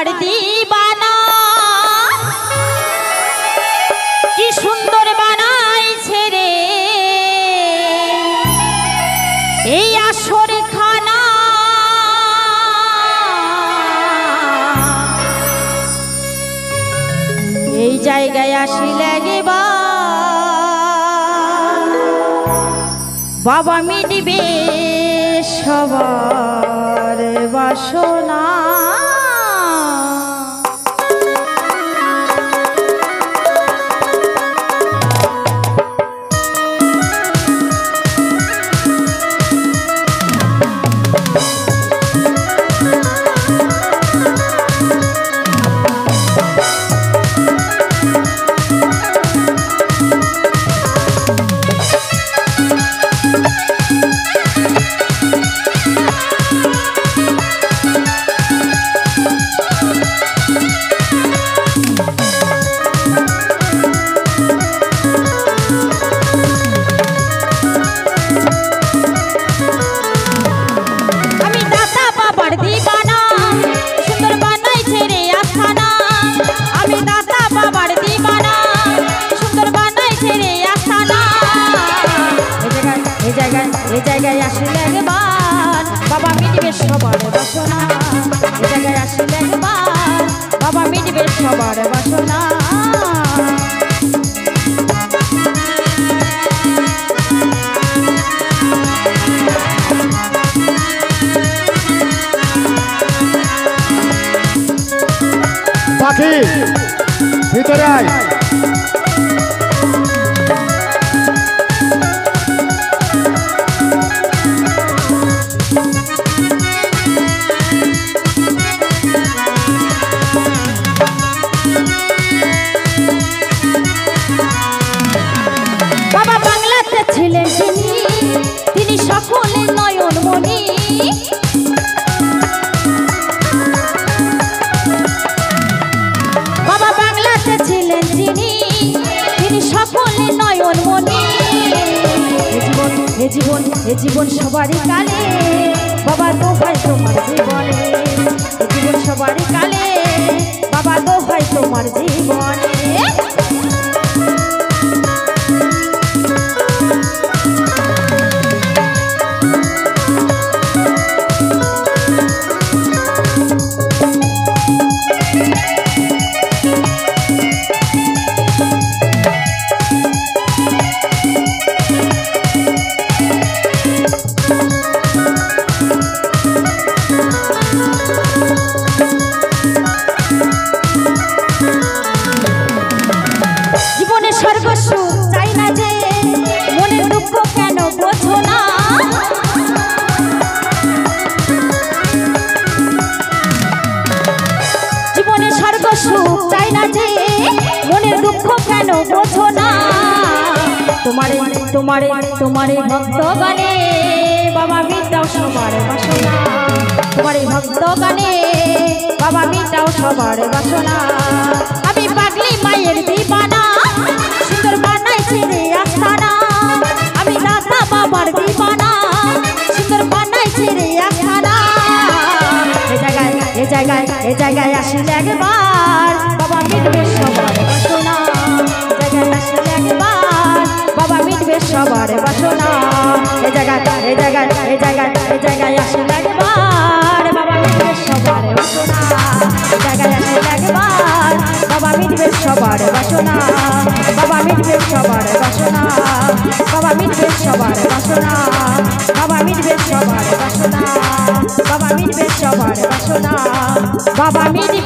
বাবার দিবানা কি সুন্দর বানাইছে রে। এই আসর খানা। এই জায়গায় আসিলে গেবা বাবা মিটবে সবার বাসনা। জায়গায় এই জায়গায় আসলে একবার। বাবা মিটবে সবার বাসনা। এই জায়গায় আসলে একবার। বাবা মিটবে সবার বাসনা। ভিতরে আয়। বাবা বাংলাতে ছিলেন তিনি। জীবন জীবন সবারই কালে। বাবা দোহাই তোমার জীবনে। চাই না যে মনের দুঃখ কেন বোঝো না। তোমারে তোমারে তোমারে ভক্ত গানে বাবা মিটাও সবার বাসনা। তোমারে ভক্ত গানে বাবা বিদ্যাও সবার বাসনা। আমি পাগলি মায়ের দিবানা জায়গায়, এ জায়গায় আসলে একবার। বাবা মিটবে সবার বাসনা। জায়গায় আসলে একবার। বাবা মিটবে সবার বাসনা। এ জায়গায় এ জায়গায় এ জায়গায় এ জায়গায় আসলে একবার। বাবা মিটবে সবার বাসনা। এ জায়গায় আসলে একবার। বাবা মিটবে সবার বাসনা। বাবা মিটবে সবার বাসনা। বাবা মিটবে সবার বাসনা। বাবা মিটবে সবার বাসনা। মিটবে সবার বাসনা। বাবা মিটবে